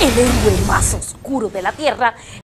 el héroe más oscuro de la Tierra,